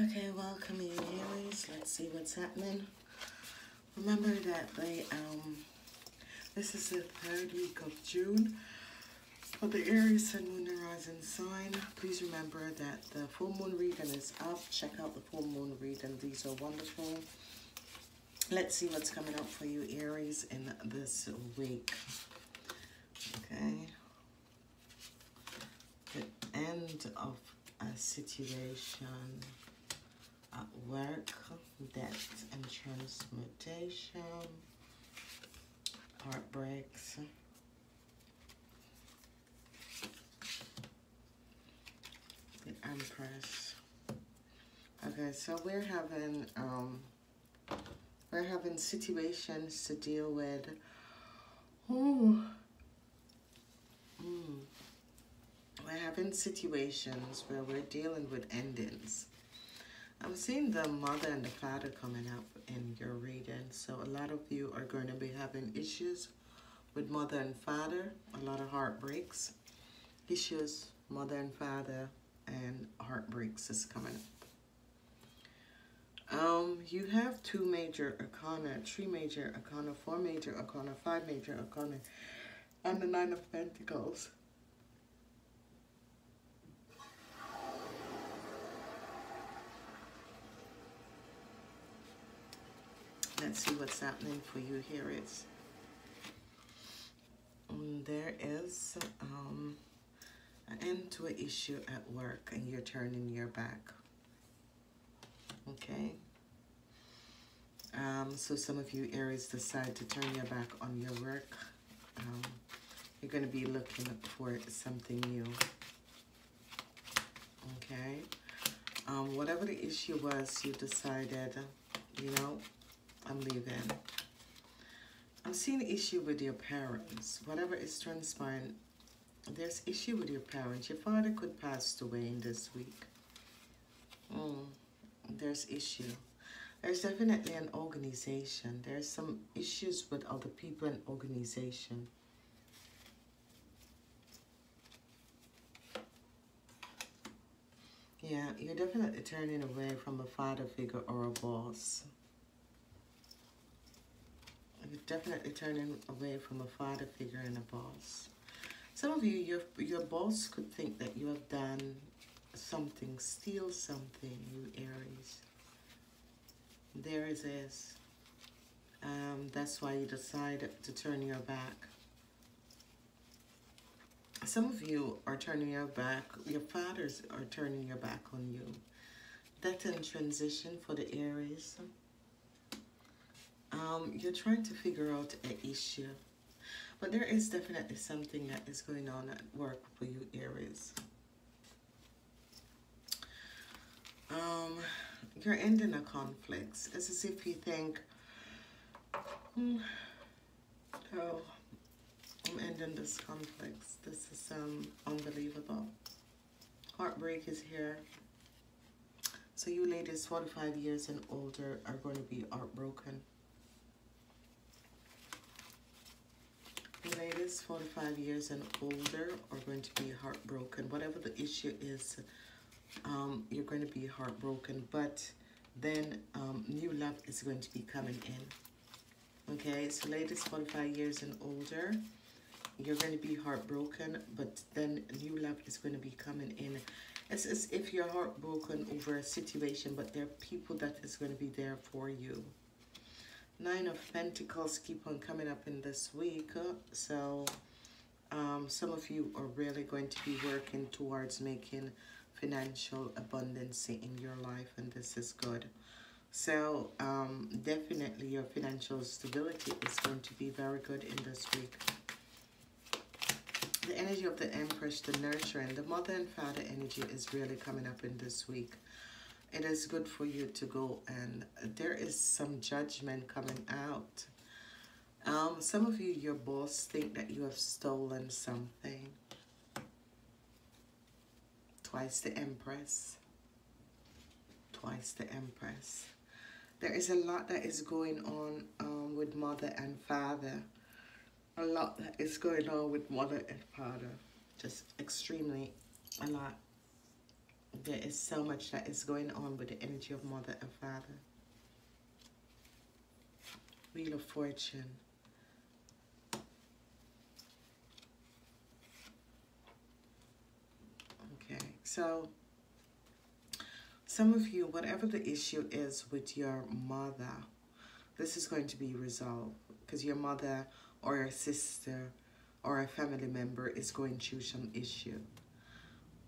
Okay, welcome you Aries. Let's see what's happening. Remember that they um this is the third week of June for the Aries Sun Moon and Rising sign. Please remember that the full moon reading is up. Check out the full moon reading. These are wonderful. Let's see what's coming up for you, Aries, in this week. Okay. The end of a situation at work, and transmutation, heartbreaks. The Empress. Okay, so we're having um we're having situations to deal with. Ooh. Mm. We're having situations where we're dealing with endings I'm seeing the mother and the father coming up in your reading. So a lot of you are going to be having issues with mother and father. A lot of heartbreaks. Issues, mother and father, and heartbreaks is coming up. Um, you have two major arcana, three major arcana, four major arcana, five major arcana, and the nine of pentacles. Let's see what's happening for you here is. Um, there is um, an end to an issue at work and you're turning your back. Okay. Um, so some of you Aries decide to turn your back on your work. Um, you're going to be looking for something new. Okay. Um, whatever the issue was, you decided, you know, I'm leaving. I'm seeing an issue with your parents. Whatever is transpiring, there's issue with your parents. Your father could pass away in this week. Mm, there's issue. There's definitely an organization. There's some issues with other people and organization. Yeah, you're definitely turning away from a father figure or a boss. Definitely turning away from a father figure and a boss. Some of you, your, your boss could think that you have done something, steal something, you Aries. There it is. Um, that's why you decided to turn your back. Some of you are turning your back. Your fathers are turning your back on you. That's in transition for the Aries um, you're trying to figure out an issue. But there is definitely something that is going on at work for you, Aries. Um, you're ending a conflict. It's as if you think, hmm, oh, I'm ending this conflict. This is um, unbelievable. Heartbreak is here. So you ladies 45 years and older are going to be heartbroken. Ladies 45 years and older are going to be heartbroken. Whatever the issue is um, you're going to be heartbroken. But then um, new love is going to be coming in. Okay so ladies 45 years and older you're going to be heartbroken but then new love is going to be coming in. It's as if you're heartbroken over a situation but there are people that is going to be there for you Nine of Pentacles keep on coming up in this week. So um, some of you are really going to be working towards making financial abundance in your life and this is good. So um, definitely your financial stability is going to be very good in this week. The energy of the Empress, the nurturing, the mother and father energy is really coming up in this week it is good for you to go and there is some judgment coming out. Um, some of you, your boss think that you have stolen something. Twice the Empress. Twice the Empress. There is a lot that is going on um, with mother and father. A lot that is going on with mother and father. Just extremely a lot. There is so much that is going on with the energy of mother and father. Wheel of Fortune. Okay, so some of you, whatever the issue is with your mother, this is going to be resolved because your mother or your sister or a family member is going through some issue.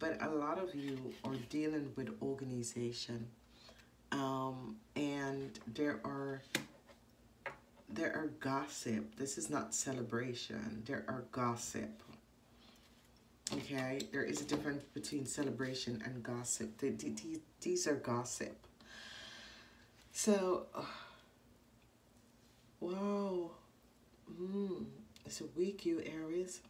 But a lot of you are dealing with organization um, and there are there are gossip. This is not celebration. There are gossip. Okay, there is a difference between celebration and gossip. These are gossip. So, wow. Mm, it's a week, you Aries.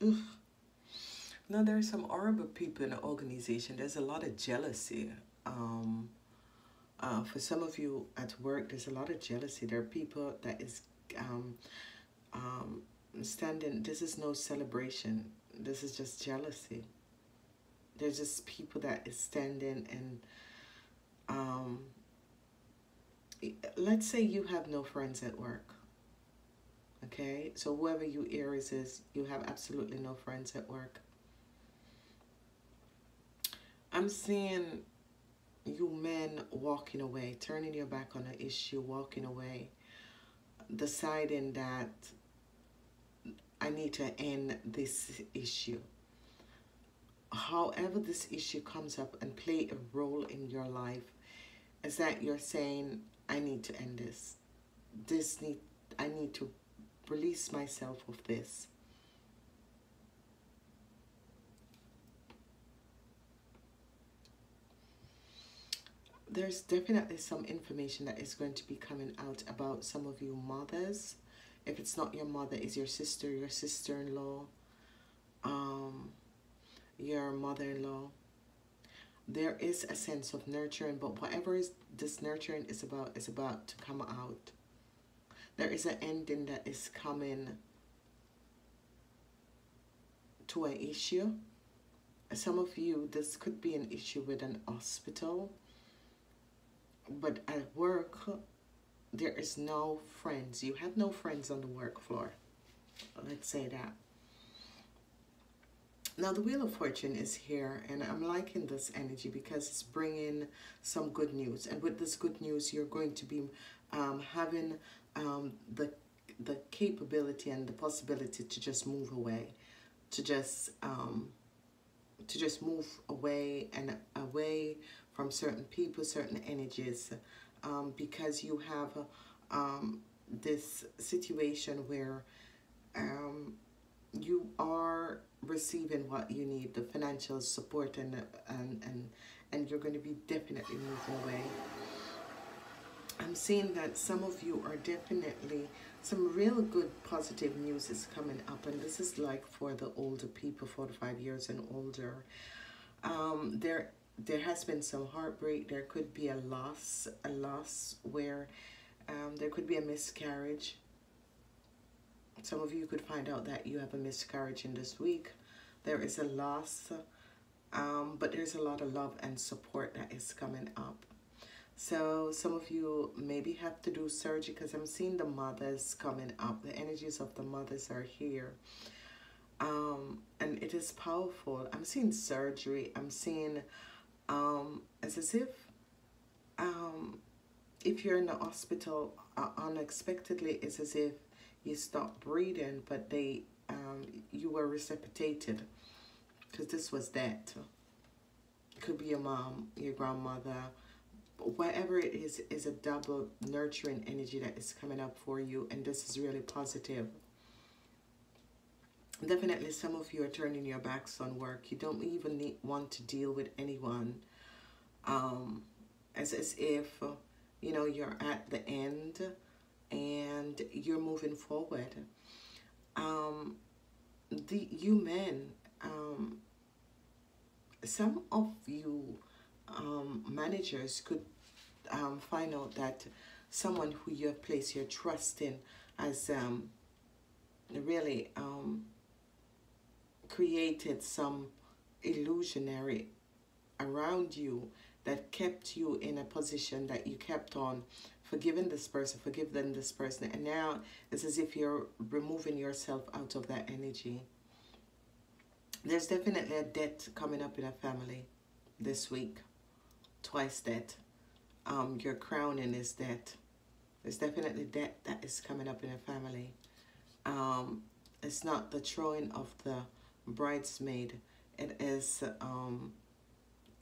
Now, there are some horrible people in the organization. There's a lot of jealousy. Um, uh, for some of you at work, there's a lot of jealousy. There are people that is um, um, standing. This is no celebration. This is just jealousy. There's just people that is standing and um, let's say you have no friends at work. Okay, so whoever you Aries is, you have absolutely no friends at work. I'm seeing you men walking away, turning your back on an issue, walking away, deciding that I need to end this issue. However this issue comes up and play a role in your life, is that you're saying, I need to end this. This need I need to release myself of this. There's definitely some information that is going to be coming out about some of you mothers. If it's not your mother, is your sister, your sister-in-law, um, your mother-in-law. There is a sense of nurturing, but whatever is this nurturing is about is about to come out there is an ending that is coming to an issue. Some of you, this could be an issue with an hospital, but at work, there is no friends. You have no friends on the work floor. Let's say that. Now the Wheel of Fortune is here and I'm liking this energy because it's bringing some good news. And with this good news, you're going to be um, having um, the the capability and the possibility to just move away, to just um, to just move away and away from certain people, certain energies, um, because you have um, this situation where um, you are receiving what you need, the financial support, and and and and you're going to be definitely moving away. I'm seeing that some of you are definitely, some real good positive news is coming up. And this is like for the older people, 45 years and older. Um, there, there has been some heartbreak. There could be a loss, a loss where um, there could be a miscarriage. Some of you could find out that you have a miscarriage in this week. There is a loss, um, but there's a lot of love and support that is coming up. So some of you maybe have to do surgery because I'm seeing the mothers coming up. The energies of the mothers are here. Um, and it is powerful. I'm seeing surgery. I'm seeing um, it's as if um, if you're in the hospital uh, unexpectedly, it's as if you stop breathing, but they um, you were resuscitated because this was that. Could be your mom, your grandmother, whatever it is is a double nurturing energy that is coming up for you and this is really positive. Definitely some of you are turning your backs on work. You don't even need, want to deal with anyone. Um, as, as if you know you're at the end and you're moving forward. Um, the you men um, some of you um, managers could um, find out that someone who you have placed your trust in has um, really um, created some illusionary around you that kept you in a position that you kept on forgiving this person, forgiving this person, and now it's as if you're removing yourself out of that energy. There's definitely a debt coming up in a family this week. Twice debt. Um, your crowning is debt. There's definitely debt that is coming up in a family. Um, it's not the throwing of the bridesmaid. It is um,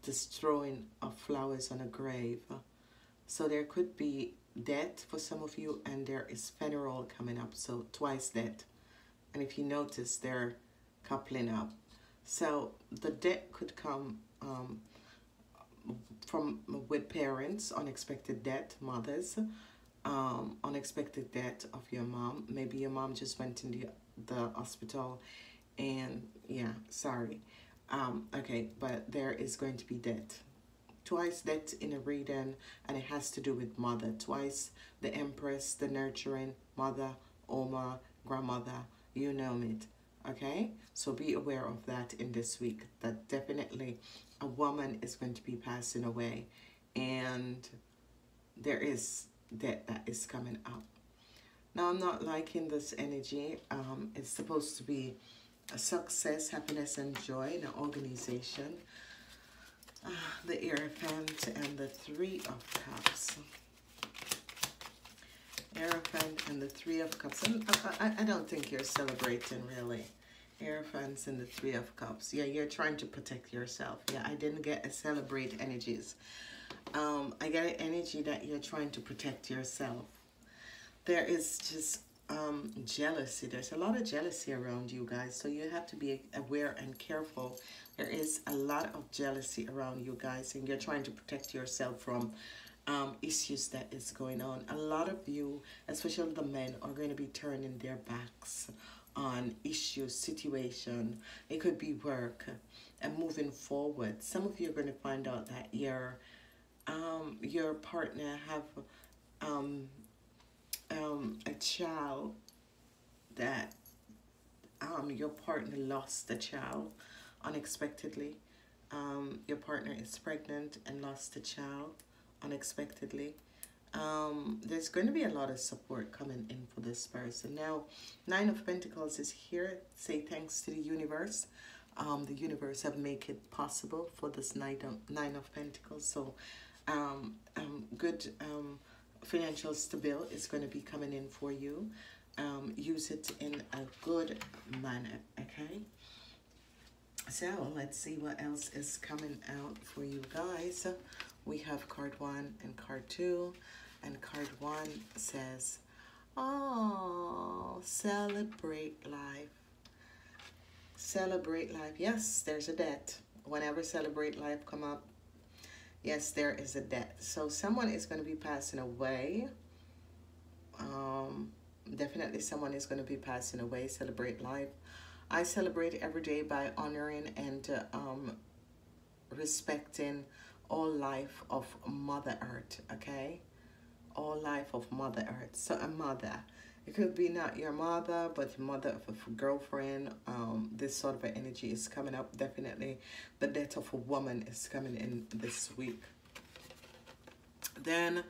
destroying of flowers on a grave. So there could be debt for some of you and there is funeral coming up. So twice debt. And if you notice, they're coupling up. So the debt could come um, from with parents, unexpected death, mothers, um, unexpected death of your mom. Maybe your mom just went in the, the hospital and yeah, sorry. Um, okay, but there is going to be death. Twice death in a reading and it has to do with mother. Twice the empress, the nurturing, mother, Oma, grandmother, you know it. Okay, so be aware of that in this week. That definitely a woman is going to be passing away and there is that that is coming up. Now, I'm not liking this energy. Um, it's supposed to be a success, happiness, and joy in an organization. Uh, the Hierophant and the Three of Cups. Hierophant and the Three of Cups. I, I don't think you're celebrating, really. Hierophants and the Three of Cups. Yeah, you're trying to protect yourself. Yeah, I didn't get a celebrate energies um, I get an energy that you're trying to protect yourself. There is just um, jealousy. There's a lot of jealousy around you guys, so you have to be aware and careful. There is a lot of jealousy around you guys, and you're trying to protect yourself from um, issues that is going on. A lot of you, especially the men, are going to be turning their backs on issues, situation. It could be work and moving forward. Some of you are going to find out that you're um, your partner have um, um, a child that um, your partner lost a child unexpectedly. Um, your partner is pregnant and lost a child unexpectedly. Um, there's going to be a lot of support coming in for this person. Now, Nine of Pentacles is here. Say thanks to the universe. Um, the universe have made it possible for this Nine of, Nine of Pentacles. So um, um, good um, financial stability is going to be coming in for you. Um, use it in a good manner, okay? So let's see what else is coming out for you guys. We have card one and card two. And card one says, oh, celebrate life. Celebrate life. Yes, there's a debt. Whenever celebrate life come up, yes, there is a death. So someone is going to be passing away. Um, definitely someone is going to be passing away. Celebrate life. I celebrate every day by honoring and uh, um, respecting all life of Mother Earth, okay? All life of Mother Earth. So a mother. It could be not your mother, but mother of a girlfriend. Um, this sort of energy is coming up. Definitely the death of a woman is coming in this week. Then,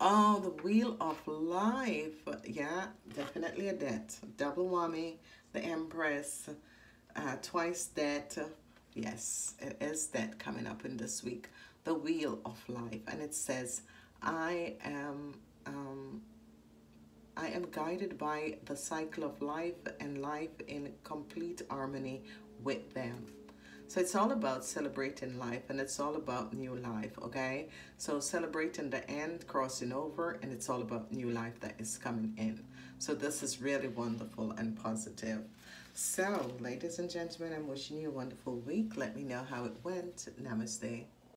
oh, the Wheel of Life. Yeah, definitely a death. Double whammy. The Empress. Uh, twice death. Yes, it is that coming up in this week. The Wheel of Life. And it says, I am... Um, I am guided by the cycle of life and life in complete harmony with them. So it's all about celebrating life and it's all about new life, okay? So celebrating the end, crossing over, and it's all about new life that is coming in. So this is really wonderful and positive. So, ladies and gentlemen, I'm wishing you a wonderful week. Let me know how it went. Namaste.